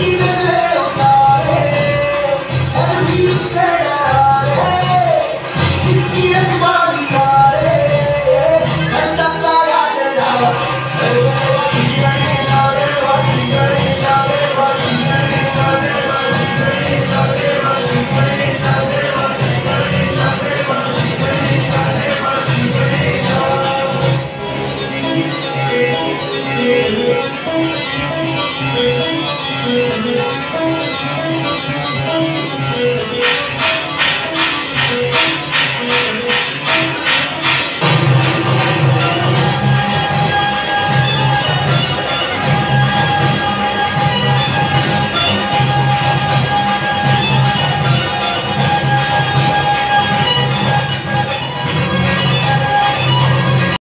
Even